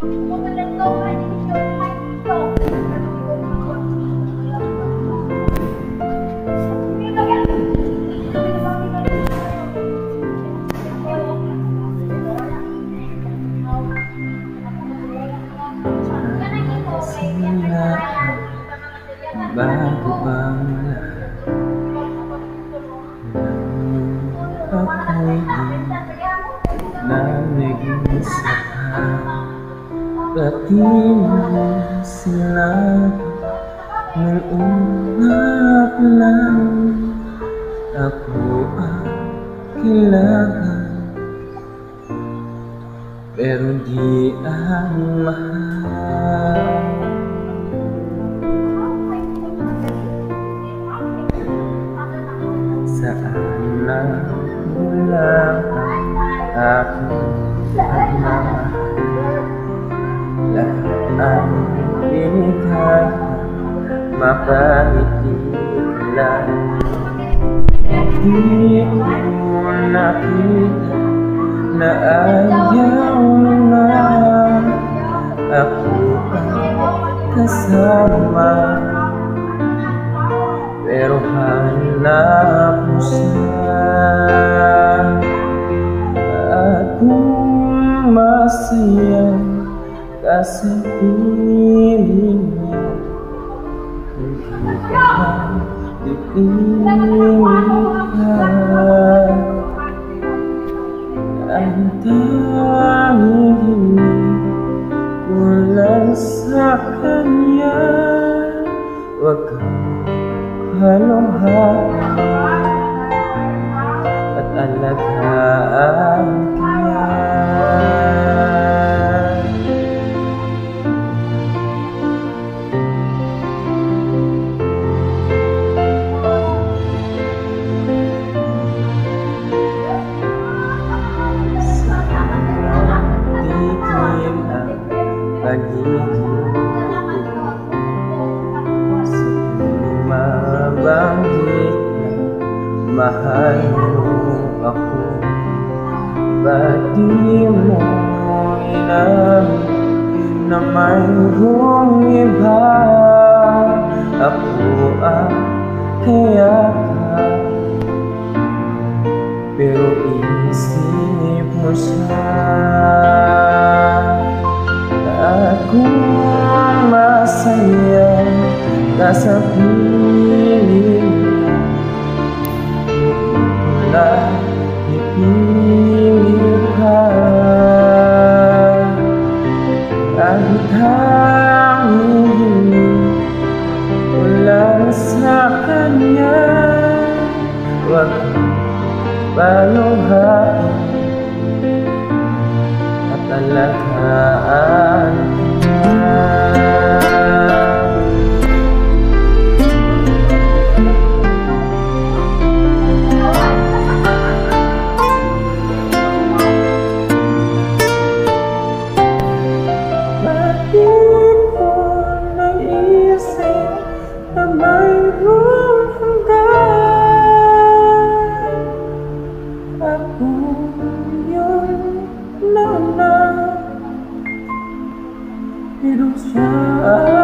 Bago lahat Ako'y di na naging saka Pati mo sila Nung una pa lang Ako ang kailangan Pero di ang mahal baiklah Diuna Aku masih yang kasihku ka Ang tanging hiling ko lang sa kanya Huwag kang haluhan at alagaan kanya. Mahal mo ako. Ba't di mo inamin na mayroong iba. Ako ang kaya ka Pero isip mo siya kung masaya ka sa paluhain at alagaan Ah.